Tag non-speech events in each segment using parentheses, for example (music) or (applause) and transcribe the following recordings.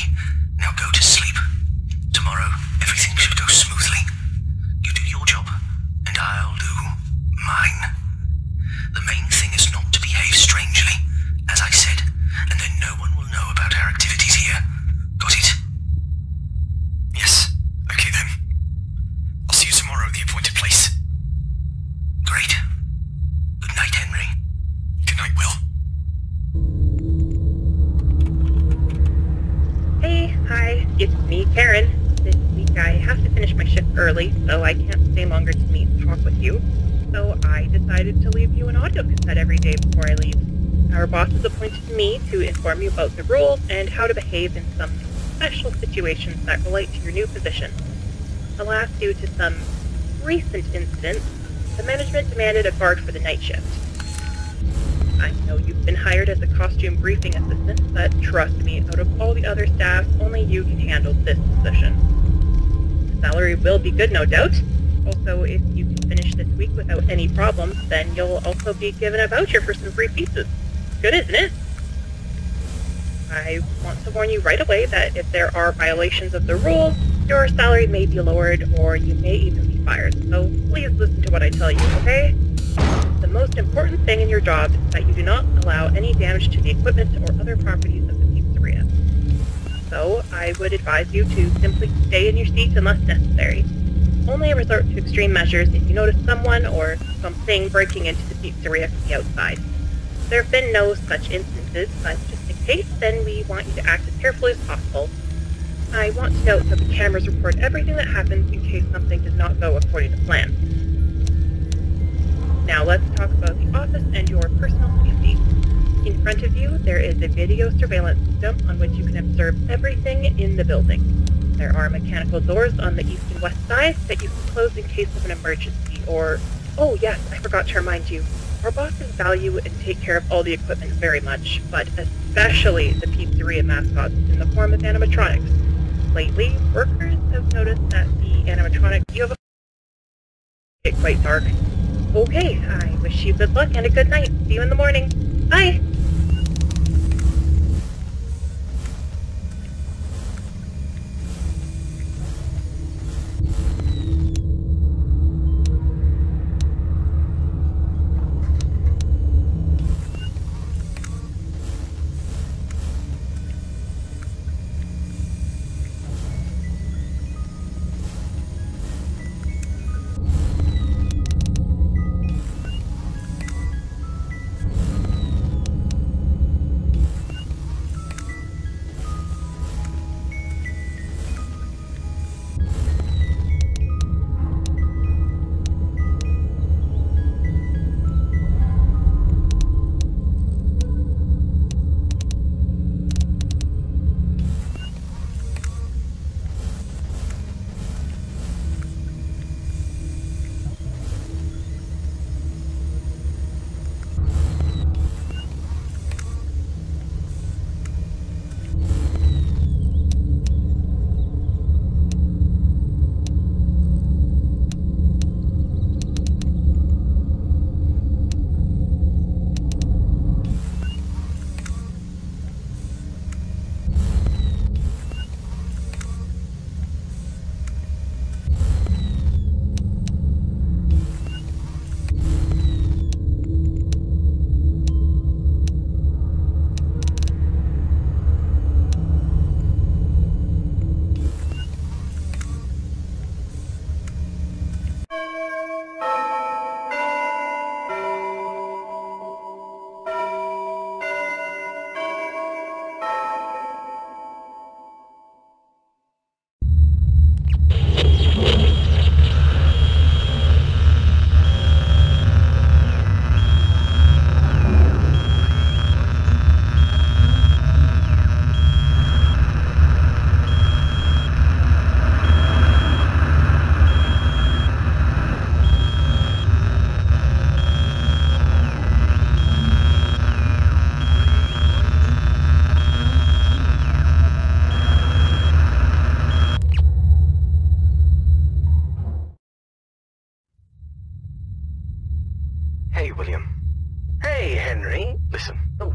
Thank you. My shift early, so I can't stay longer to meet and talk with you. So I decided to leave you an audio cassette every day before I leave. Our boss has appointed me to inform you about the rules and how to behave in some special situations that relate to your new position. Alas, due to some recent incidents, the management demanded a guard for the night shift. I know you've been hired as a costume briefing assistant, but trust me, out of all the other staff, only you can handle this position. Salary will be good, no doubt. Also, if you can finish this week without any problems, then you'll also be given a voucher for some free pizzas. Good, isn't it? I want to warn you right away that if there are violations of the rules, your salary may be lowered or you may even be fired. So please listen to what I tell you, okay? The most important thing in your job is that you do not allow any damage to the equipment or other properties of. So, I would advise you to simply stay in your seats unless necessary. Only resort to extreme measures if you notice someone or something breaking into the pizzeria from the outside. There have been no such instances, but just in case, then we want you to act as carefully as possible. I want to note that the cameras record everything that happens in case something does not go according to plan. Now let's talk about the office and your personal safety. In front of you, there is a video surveillance system on which you can observe everything in the building. There are mechanical doors on the east and west side that you can close in case of an emergency or... Oh yes, I forgot to remind you. Our bosses value and take care of all the equipment very much, but especially the pizzeria mascots in the form of animatronics. Lately, workers have noticed that the animatronic you have get quite dark. Okay, I wish you good luck and a good night. See you in the morning. Bye! Listen. Oh,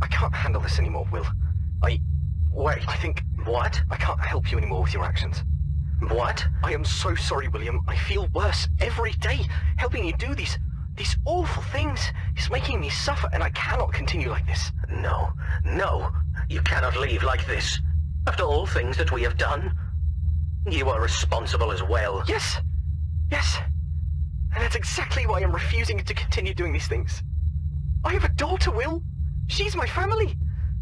I can't handle this anymore, Will. I... Wait. I think... What? I can't help you anymore with your actions. What? I am so sorry, William. I feel worse every day. Helping you do these... these awful things is making me suffer, and I cannot continue like this. No. No. You cannot leave like this. After all things that we have done. You are responsible as well. Yes. Yes. And that's exactly why I'm refusing to continue doing these things. I have a daughter, Will. She's my family.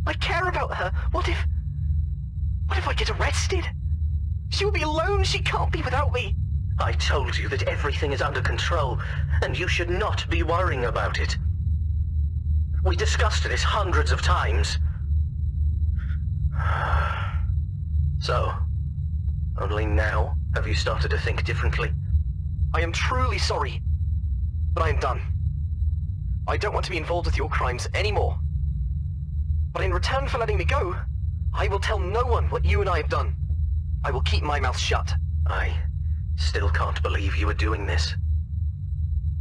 I care about her. What if... What if I get arrested? She will be alone. She can't be without me. I told you that everything is under control, and you should not be worrying about it. We discussed this hundreds of times. (sighs) So, only now have you started to think differently? I am truly sorry, but I am done. I don't want to be involved with your crimes anymore. But in return for letting me go, I will tell no one what you and I have done. I will keep my mouth shut. I still can't believe you are doing this.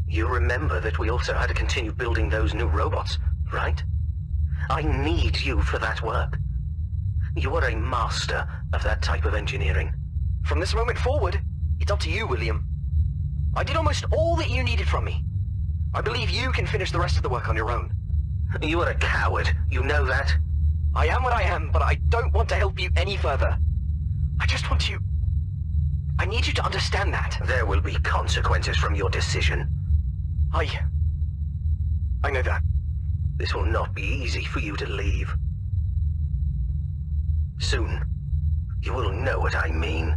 You remember that we also had to continue building those new robots, right? I need you for that work. You are a master of that type of engineering. From this moment forward, it's up to you, William. I did almost all that you needed from me. I believe you can finish the rest of the work on your own. (laughs) You are a coward, you know that? I am what I am, but I don't want to help you any further. I just want you... I need you to understand that. There will be consequences from your decision. I... I know that. This will not be easy for you to leave. Soon, you will know what I mean.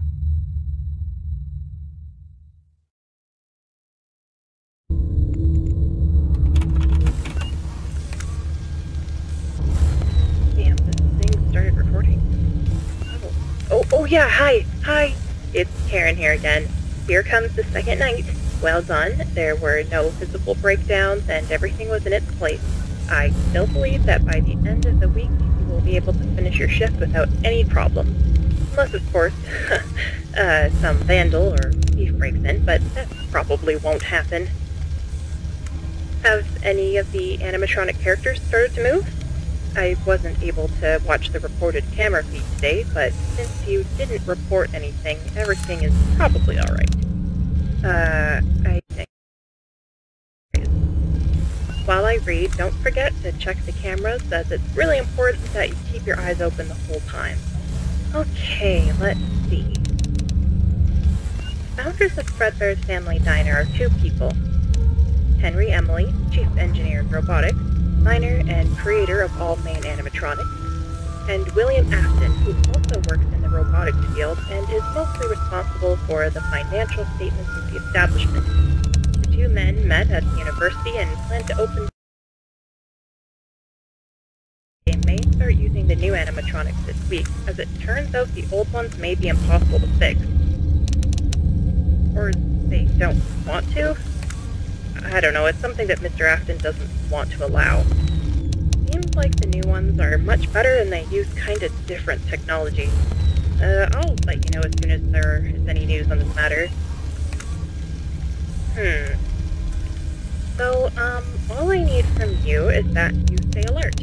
Yeah, hi, hi. It's Karen here again. Here comes the second night. Well done. There were no physical breakdowns and everything was in its place. I still believe that by the end of the week, you will be able to finish your shift without any problems. Unless, of course, (laughs) uh, some vandal or thief breaks in, but that probably won't happen. Have any of the animatronic characters started to move? I wasn't able to watch the reported camera feed today, but since you didn't report anything, everything is probably alright. Uh, I think. While I read, don't forget to check the cameras, as it's really important that you keep your eyes open the whole time. Okay, let's see. Founders of Fredbear's Family Diner are two people. Henry Emily, Chief Engineer of Robotics, designer and creator of all main animatronics, and William Afton, who also works in the robotics field and is mostly responsible for the financial statements of the establishment. The two men met at the university and plan to open they may start using the new animatronics this week, as it turns out the old ones may be impossible to fix. Or they don't want to? I don't know, it's something that Mr. Afton doesn't want to allow. Seems like the new ones are much better and they use kind of different technology. Uh, I'll let you know as soon as there is any news on this matter. Hmm. So, um, all I need from you is that you stay alert.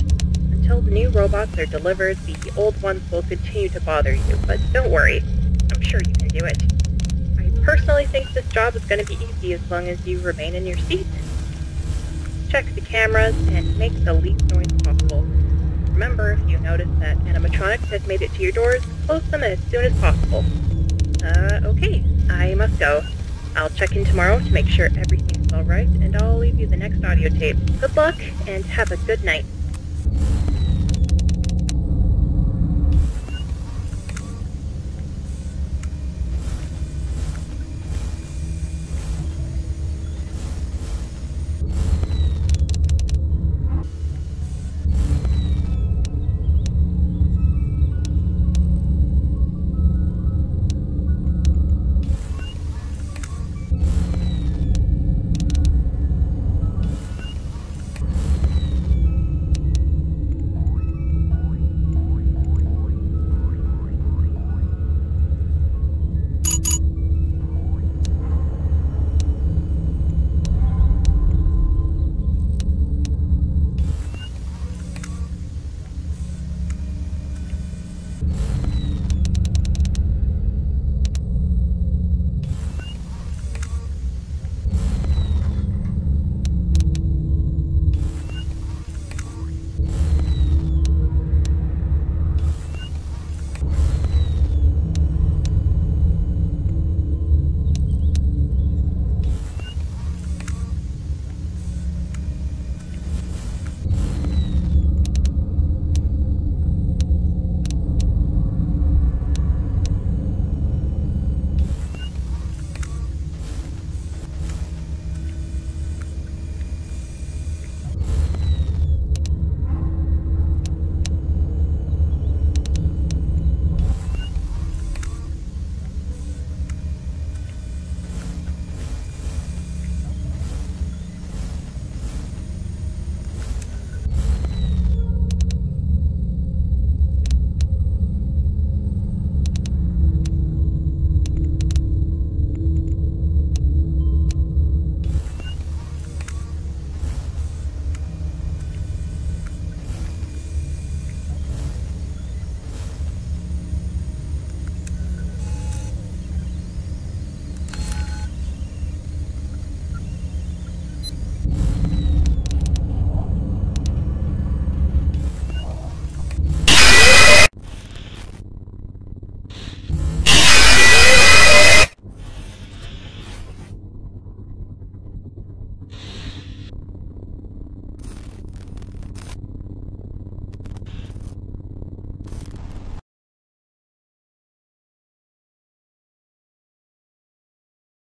Until the new robots are delivered, the old ones will continue to bother you, but don't worry. I'm sure you can do it. Personally think this job is going to be easy as long as you remain in your seat. Check the cameras and make the least noise possible. Remember, if you notice that animatronics has made it to your doors, close them as soon as possible. Uh, okay, I must go. I'll check in tomorrow to make sure everything's alright, and I'll leave you the next audio tape. Good luck, and have a good night.